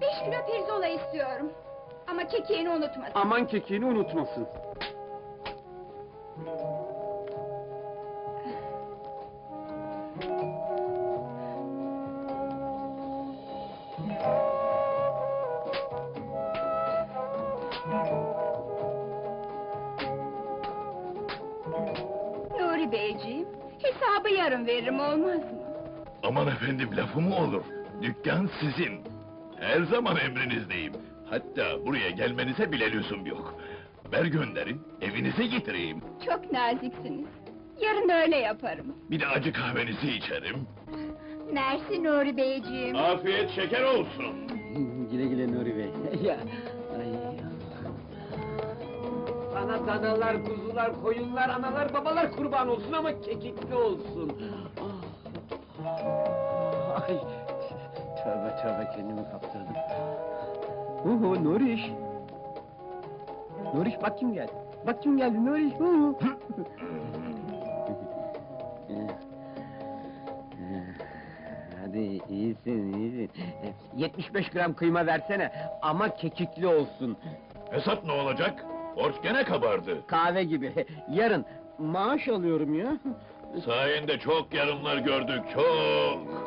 Beş kilo pirzola istiyorum. Ama kekiğini unutmasın. Aman kekiğini unutmasın. Nuri Beyciğim, hesabı yarın veririm olmaz mı? Aman efendim lafı mı olur? Dükkan sizin. Her zaman emrinizdeyim. Hatta buraya gelmenize bile lüzum yok. Ver gönderin, evinize getireyim. Çok naziksiniz. Yarın öyle yaparım. Bir de acı kahvenizi içerim. Mersi Nuri Beyciğim. Afiyet şeker olsun. güle güle Nuri Bey. ya. Ay. Sana danalar, kuzular, koyunlar, analar, babalar kurban olsun ama kekikli olsun. Ah. Ay. Tövbe tövbe kendimi kaptırdım. Uhu Nuriş. Nuriş bak kim geldi. Bak kim geldi Nuriş. Uhu. Hadi iyisin iyisin. 75 gram kıyma versene ama kekikli olsun. Hesap ne olacak? Borç gene kabardı. Kahve gibi. Yarın maaş alıyorum ya. Sayende çok yarımlar gördük, çok.